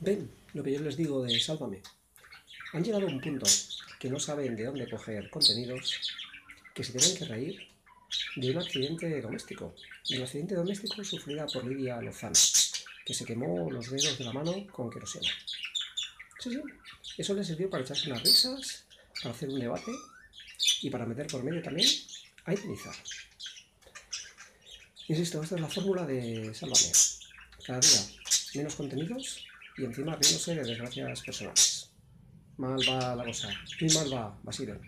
Ven, lo que yo les digo de Sálvame. Han llegado a un punto que no saben de dónde coger contenidos, que se tienen que reír de un accidente doméstico. De un accidente doméstico sufrida por Lidia Lozano, que se quemó los dedos de la mano con queroseno. Sí, sí, eso les sirvió para echarse unas risas, para hacer un debate y para meter por medio también a ironizar. Insisto, esta es la fórmula de Sálvame. Cada día menos contenidos y encima riéndose de desgracias personales. Mal va la cosa. Muy mal va, Basilio.